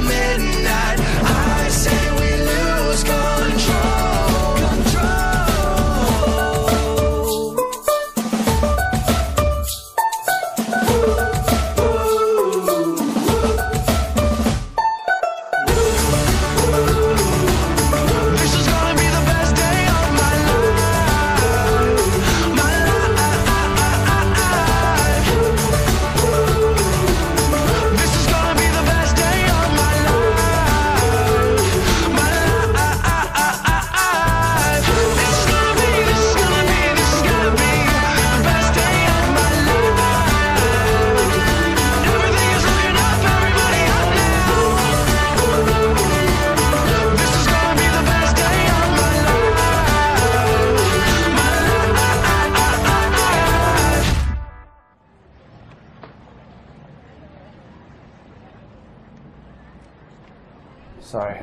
many Sorry.